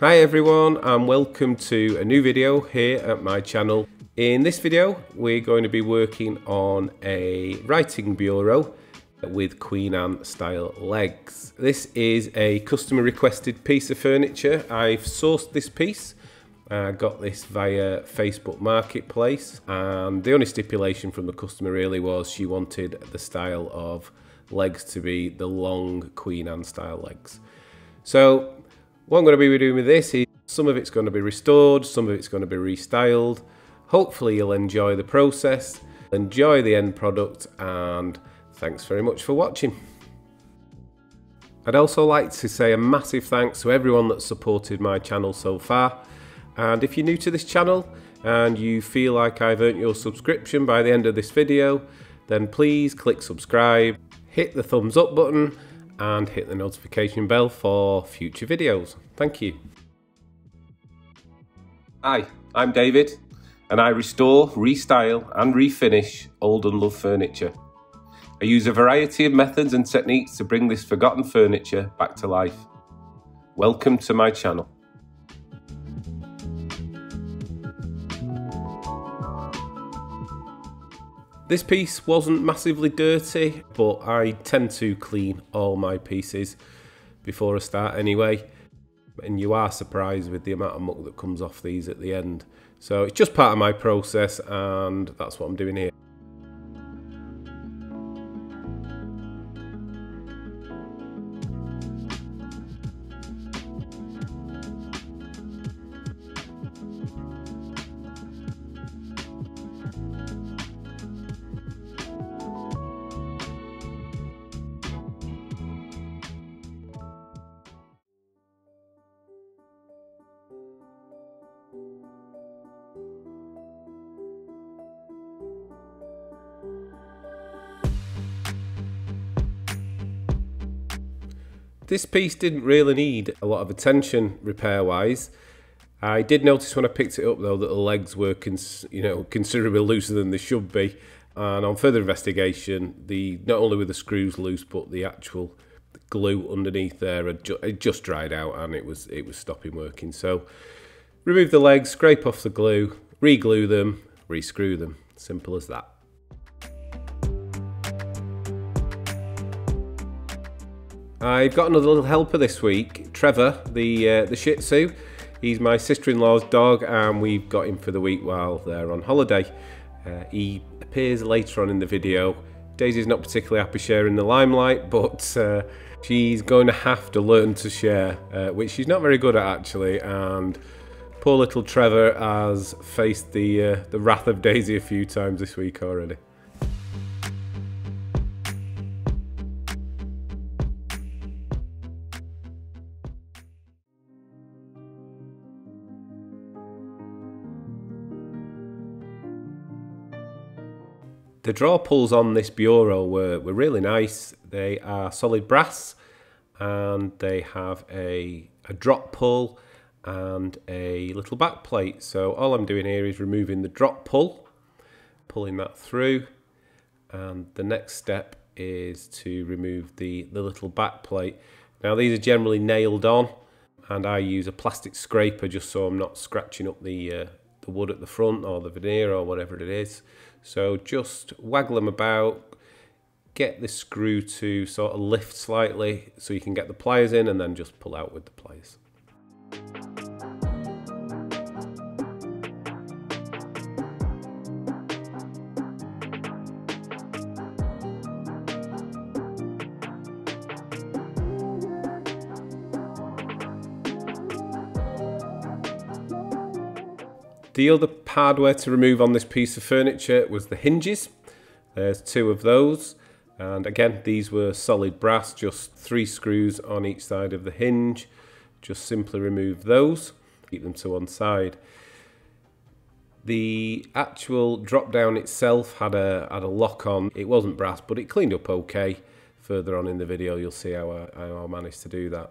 Hi everyone and welcome to a new video here at my channel. In this video we're going to be working on a writing bureau with Queen Anne style legs. This is a customer requested piece of furniture. I've sourced this piece I got this via Facebook Marketplace and the only stipulation from the customer really was she wanted the style of legs to be the long Queen Anne style legs. So what I'm going to be doing with this is some of it's going to be restored, some of it's going to be restyled. Hopefully you'll enjoy the process, enjoy the end product and thanks very much for watching. I'd also like to say a massive thanks to everyone that's supported my channel so far. And if you're new to this channel and you feel like I've earned your subscription by the end of this video, then please click subscribe, hit the thumbs up button and hit the notification bell for future videos. Thank you. Hi, I'm David and I restore, restyle and refinish old and loved furniture. I use a variety of methods and techniques to bring this forgotten furniture back to life. Welcome to my channel. This piece wasn't massively dirty, but I tend to clean all my pieces before I start anyway. And you are surprised with the amount of muck that comes off these at the end. So it's just part of my process and that's what I'm doing here. This piece didn't really need a lot of attention repair wise. I did notice when I picked it up though that the legs were you know considerably looser than they should be. And on further investigation the not only were the screws loose but the actual glue underneath there had ju it just dried out and it was it was stopping working. So remove the legs scrape off the glue re-glue them re-screw them. Simple as that I've got another little helper this week, Trevor, the uh, the Shih Tzu. He's my sister-in-law's dog, and we've got him for the week while they're on holiday. Uh, he appears later on in the video. Daisy's not particularly happy sharing the limelight, but uh, she's going to have to learn to share, uh, which she's not very good at actually. And poor little Trevor has faced the uh, the wrath of Daisy a few times this week already. The draw pulls on this bureau were, were really nice. They are solid brass and they have a, a drop pull and a little back plate. So all I'm doing here is removing the drop pull, pulling that through. And the next step is to remove the, the little back plate. Now these are generally nailed on and I use a plastic scraper just so I'm not scratching up the, uh, the wood at the front or the veneer or whatever it is. So just waggle them about, get the screw to sort of lift slightly so you can get the pliers in and then just pull out with the pliers. The other hardware to remove on this piece of furniture was the hinges. There's two of those. And again, these were solid brass, just three screws on each side of the hinge. Just simply remove those, keep them to one side. The actual drop down itself had a, had a lock on. It wasn't brass, but it cleaned up okay. Further on in the video, you'll see how I, how I managed to do that.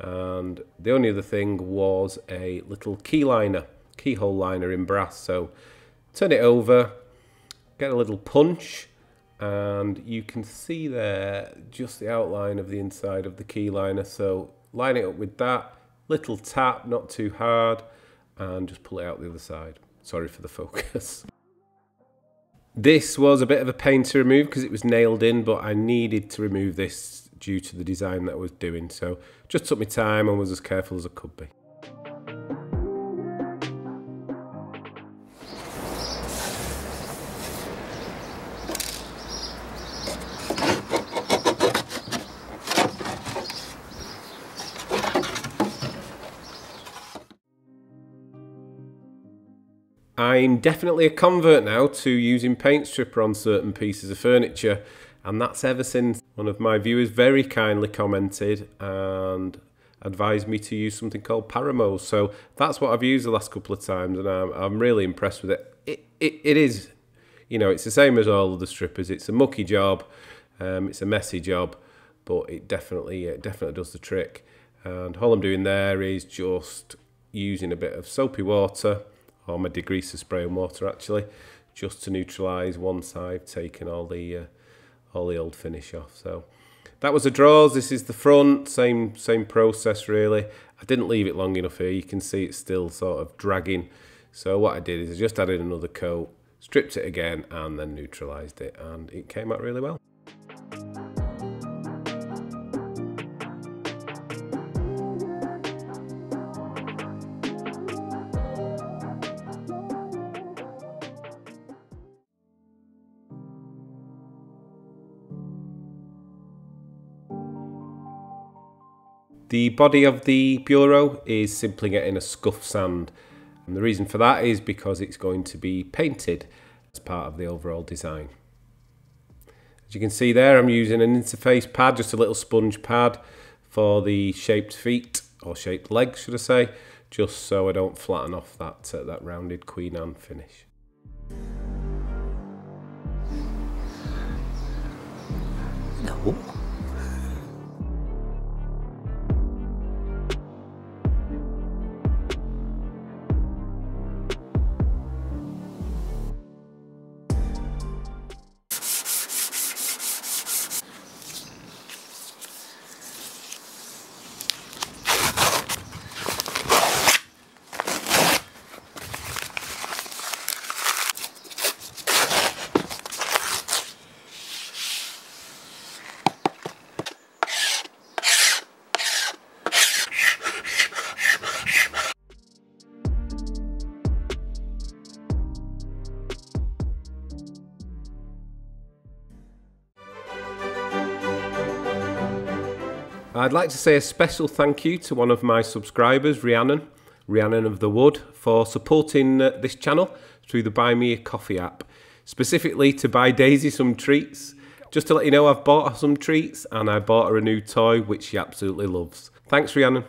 And the only other thing was a little key liner keyhole liner in brass. So turn it over, get a little punch, and you can see there just the outline of the inside of the key liner. So line it up with that, little tap, not too hard, and just pull it out the other side. Sorry for the focus. This was a bit of a pain to remove because it was nailed in, but I needed to remove this due to the design that I was doing. So just took me time and was as careful as I could be. I'm definitely a convert now to using paint stripper on certain pieces of furniture and that's ever since one of my viewers very kindly commented and advised me to use something called Paramos. So that's what I've used the last couple of times and I'm, I'm really impressed with it. It, it. it is, you know, it's the same as all of the strippers. It's a mucky job, um, it's a messy job, but it definitely, it definitely does the trick. And all I'm doing there is just using a bit of soapy water or my degreaser spray and water actually, just to neutralise once I've taken all the uh, all the old finish off. So that was the drawers. This is the front. Same same process really. I didn't leave it long enough here. You can see it's still sort of dragging. So what I did is I just added another coat, stripped it again, and then neutralised it, and it came out really well. The body of the bureau is simply getting a scuff sand. And the reason for that is because it's going to be painted as part of the overall design. As you can see there, I'm using an interface pad, just a little sponge pad for the shaped feet, or shaped legs, should I say, just so I don't flatten off that, uh, that rounded Queen Anne finish. No. I'd like to say a special thank you to one of my subscribers, Rhiannon, Rhiannon of the Wood, for supporting uh, this channel through the Buy Me a Coffee app, specifically to buy Daisy some treats. Just to let you know, I've bought her some treats and I bought her a new toy, which she absolutely loves. Thanks, Rhiannon.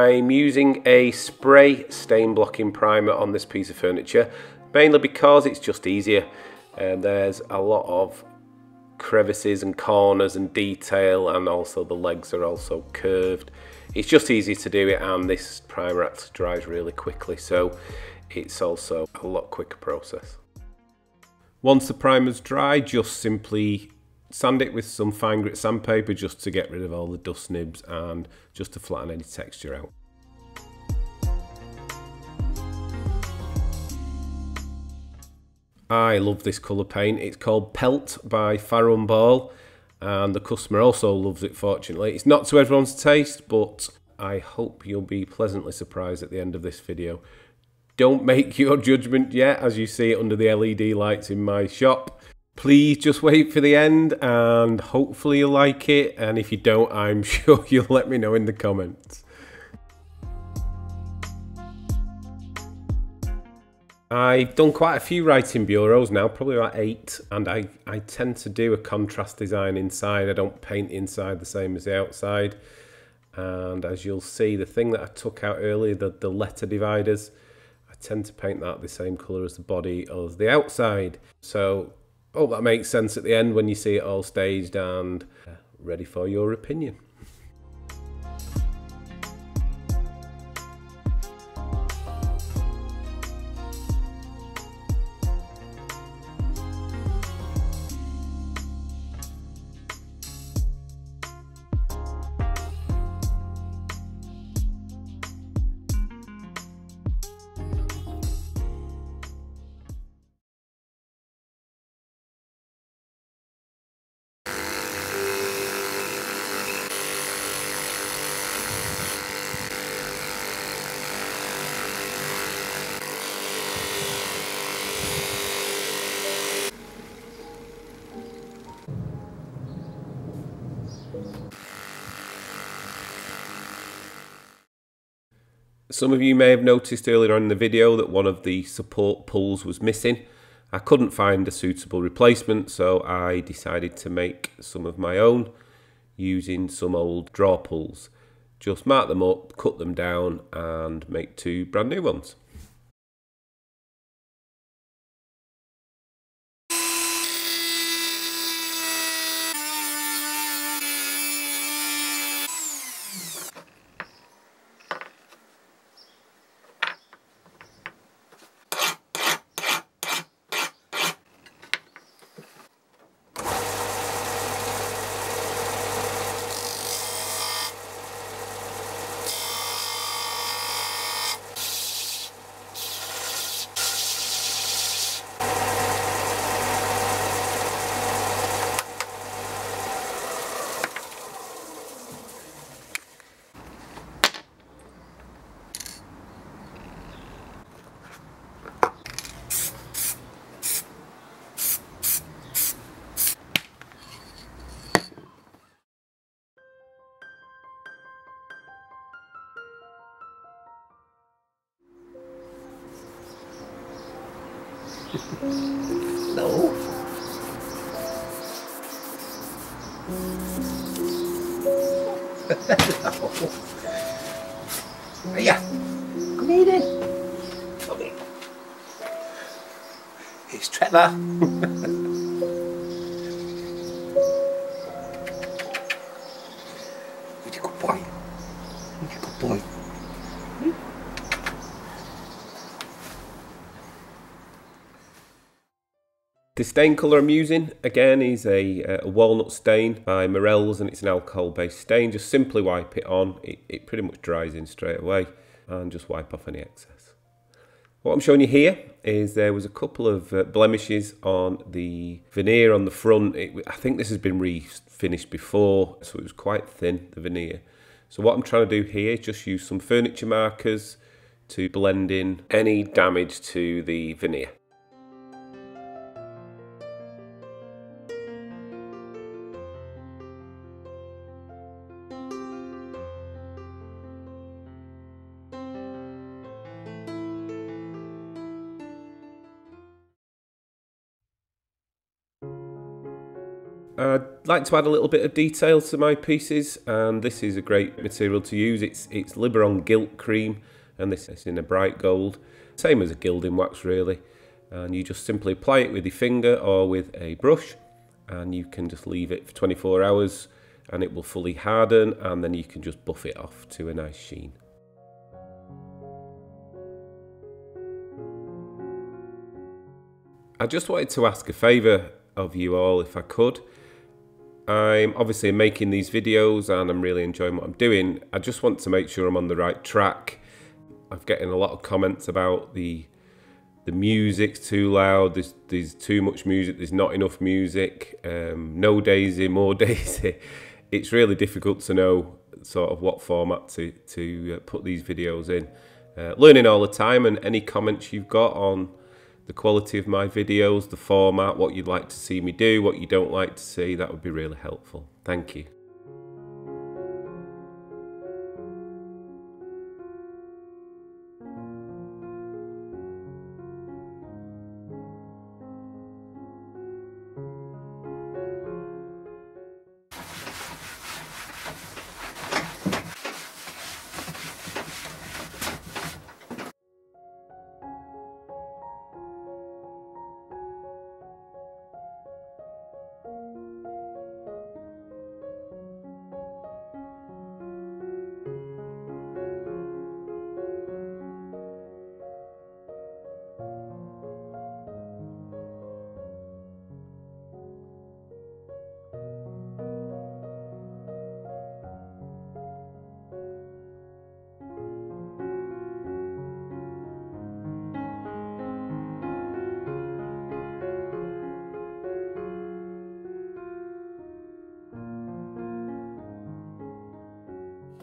I'm using a spray stain blocking primer on this piece of furniture, mainly because it's just easier. And there's a lot of crevices and corners and detail and also the legs are also curved. It's just easy to do it and this primer actually dries really quickly so it's also a lot quicker process. Once the primer's dry just simply sand it with some fine grit sandpaper just to get rid of all the dust nibs and just to flatten any texture out. I love this colour paint. It's called Pelt by Farrow and Ball and the customer also loves it fortunately. It's not to everyone's taste but I hope you'll be pleasantly surprised at the end of this video. Don't make your judgment yet as you see it under the LED lights in my shop. Please just wait for the end and hopefully you'll like it. And if you don't, I'm sure you'll let me know in the comments. I've done quite a few writing bureaus now, probably about eight, and I, I tend to do a contrast design inside. I don't paint inside the same as the outside. And as you'll see, the thing that I took out earlier, the, the letter dividers, I tend to paint that the same colour as the body of the outside. So Oh, that makes sense at the end when you see it all staged and uh, ready for your opinion. Some of you may have noticed earlier on in the video that one of the support pulls was missing. I couldn't find a suitable replacement so I decided to make some of my own using some old draw pulls. Just mark them up, cut them down and make two brand new ones. No. Hiya. Come here then. Come here. It's Trevor. The stain colour I'm using, again, is a, a walnut stain by Morrells and it's an alcohol-based stain. Just simply wipe it on. It, it pretty much dries in straight away and just wipe off any excess. What I'm showing you here is there was a couple of uh, blemishes on the veneer on the front. It, I think this has been refinished before, so it was quite thin, the veneer. So what I'm trying to do here is just use some furniture markers to blend in any damage to the veneer. I'd like to add a little bit of detail to my pieces and this is a great material to use. It's, it's Liberon Gilt Cream and this is in a bright gold. Same as a gilding wax really. And you just simply apply it with your finger or with a brush and you can just leave it for 24 hours and it will fully harden and then you can just buff it off to a nice sheen. I just wanted to ask a favour of you all if I could. I'm obviously making these videos and I'm really enjoying what I'm doing. I just want to make sure I'm on the right track. I've getting a lot of comments about the the music's too loud, there's, there's too much music, there's not enough music, um, no Daisy, more Daisy. It's really difficult to know sort of what format to, to uh, put these videos in. Uh, learning all the time and any comments you've got on the quality of my videos, the format, what you'd like to see me do, what you don't like to see, that would be really helpful. Thank you.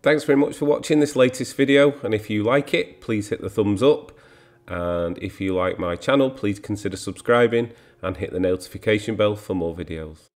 Thanks very much for watching this latest video and if you like it please hit the thumbs up and if you like my channel please consider subscribing and hit the notification bell for more videos.